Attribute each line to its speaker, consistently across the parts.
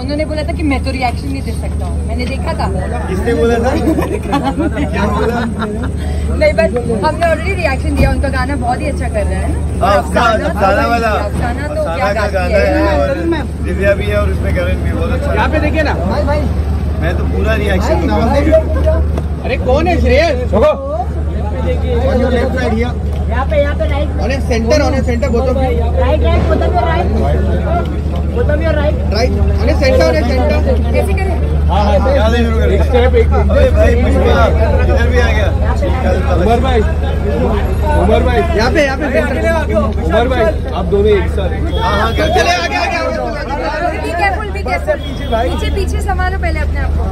Speaker 1: उन्होंने बोला था कि मैं तो रिएक्शन नहीं दे सकता हूँ। मैंने देखा था।
Speaker 2: किसने बोला था? क्या बोला?
Speaker 1: नहीं बस हमने ऑलरेडी रिएक्शन दिया। उनका गाना बहुत ही अच्छा कर रहा है ना।
Speaker 2: हाँ, अफसाना
Speaker 1: तो
Speaker 2: अफसाना वाला।
Speaker 1: अफसाना तो क्या
Speaker 2: गाना है? और दिव्या भी है और उसमें करण भी बहुत अच्छा
Speaker 3: यहाँ पे देखिए ना। भाई भाई।
Speaker 2: मैं तो पूरा रिएक्शन
Speaker 3: अरे कौन है श्रेयस?
Speaker 4: यहाँ पे यहाँ पे right
Speaker 3: centre on centre you
Speaker 4: right right your right right
Speaker 3: अरे सेंटर है सेंटर
Speaker 1: कैसे करें
Speaker 2: क्या दे शुरू करें अरे भाई पुष्पा इधर भी आ गया।
Speaker 5: उमर भाई उमर भाई।
Speaker 3: यहाँ पे यहाँ पे सेंटर।
Speaker 5: उमर भाई आप दोनों एक साथ
Speaker 2: हाँ। हाँ
Speaker 3: चले आगे आगे
Speaker 1: पीछे पीछे संभालो पहले अपने आप को।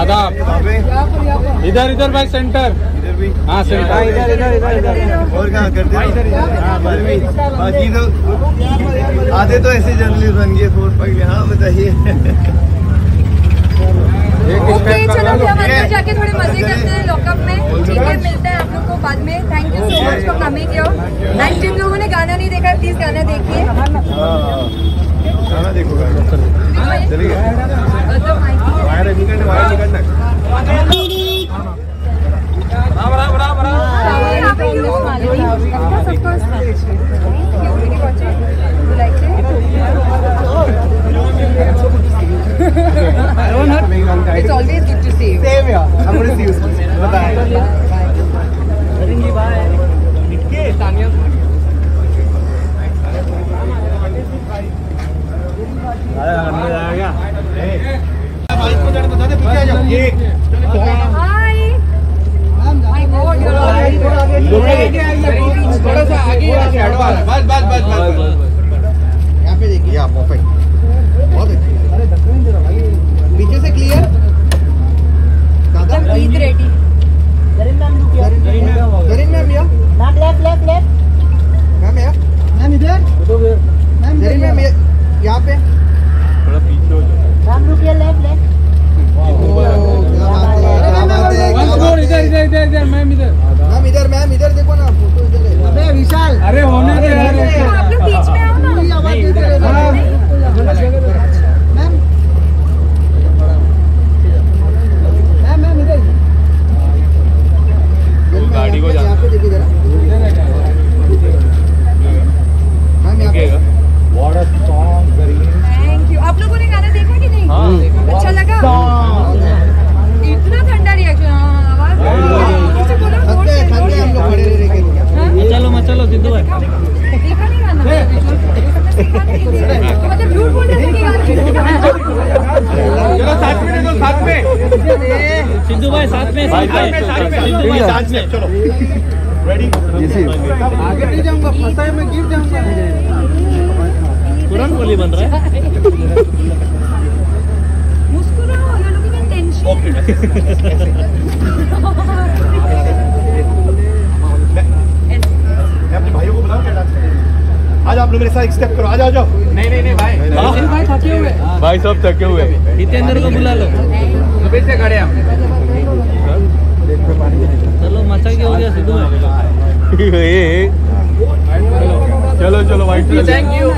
Speaker 5: आदाब। इधर इधर भाई सेंटर
Speaker 2: इधर भी।
Speaker 5: हाँ सेंटर
Speaker 3: इधर इधर इधर इधर।
Speaker 2: और कहाँ करते हो? बाकी तो आधे तो ऐसे जर्नलिस्ट बन गए फोर पगले हाँ बताइए।
Speaker 1: ओके चलो हम जाके थोड़े मज़े करते हैं लॉकअप में। ठीक है मिलते हैं। आप लोग को बाद में। Thank you so much for coming here and जिन लोगों ने गाना नहीं देखा प्लीज़ गाना देखिए।
Speaker 2: हाँ खाना देखो गाना। चलिए। निकलना
Speaker 1: यहाँ पे use Malvi of course of course you really watch it you like it it's always good to see you
Speaker 3: same यार हम लोग सी यूज़ बताएँ
Speaker 2: ये
Speaker 1: Hi. My God, you're already
Speaker 3: थोड़ा सा आगे यहाँ शैडो आ रहा है बस बस बस बस यहाँ पे देखिए
Speaker 2: या परफेक्ट
Speaker 3: बहुत अच्छा पीछे से क्लियर दादा
Speaker 1: Eat ready.
Speaker 4: Zareen ma'am look here
Speaker 3: Zareen ma'am या
Speaker 4: ma'am left left left
Speaker 3: ma'am या मैम इधर मैम जरीन मैम ये- यहाँ पे
Speaker 5: थोड़ा पीछे हो जाओ
Speaker 4: ma'am look here left left
Speaker 3: ओह, क्या बात है क्या बात है क्या
Speaker 5: Once more,
Speaker 3: बात
Speaker 5: इधर
Speaker 3: है
Speaker 5: इधर इधर इधर मैम इधर
Speaker 3: मैम इधर मैम इधर देखो ना फ़ोटो इधर है अबे विशाल
Speaker 5: अरे होने दे यार
Speaker 1: तो आप लोग बीच में आओ ना
Speaker 3: आवाज़ देते रहे
Speaker 5: हाँ।
Speaker 3: मैम मैम मैम इधर
Speaker 5: गाड़ी को जा-
Speaker 3: यहाँ पे देखिए जरा मैम यहाँ पे
Speaker 1: थैंक यू आप लोगों ने गाना देखा कि नहीं
Speaker 5: हाँ।
Speaker 1: अच्छा लगा इतना ठंडा रिएक्शन आवाज़ किसी बोलो ज़ोर
Speaker 3: थकते
Speaker 1: से
Speaker 3: हैं
Speaker 1: ज़ोर
Speaker 3: थकते हैं हम लोग
Speaker 1: से
Speaker 3: खड़े रह के
Speaker 1: हाँ?
Speaker 5: मचलो मचलो सिद्धू भाई
Speaker 1: देखा नहीं गाना मतलब झूठ बोल रहे थे कि गाना किसी का
Speaker 3: चलो साथ में देखो साथ में
Speaker 5: सिद्धू भाई साथ में साथ में सिद्धू भाई साथ में
Speaker 2: चलो रेडी
Speaker 3: आगे नहीं जाऊँगा फंसा है मैं गिर जाऊँगा
Speaker 5: तुरंत गोली बन रहा है
Speaker 1: मुस्कुराओ
Speaker 2: मैं अपने भाइयों को बुलाऊं क्या डांस करेंगे आज आप लोग मेरे साथ एक्सेप्ट स्टेप करो। आ जाओ जाओ।
Speaker 3: नहीं नहीं नहीं भाई।
Speaker 5: भाई थके हुए। भाई सब थके हुए। हितेंद्र को बुला लो।
Speaker 3: सुबह से खड़े हम
Speaker 5: चलो मचा क्या हो गया? सिद्धू चलो चलो चलो यू
Speaker 3: थैंक यू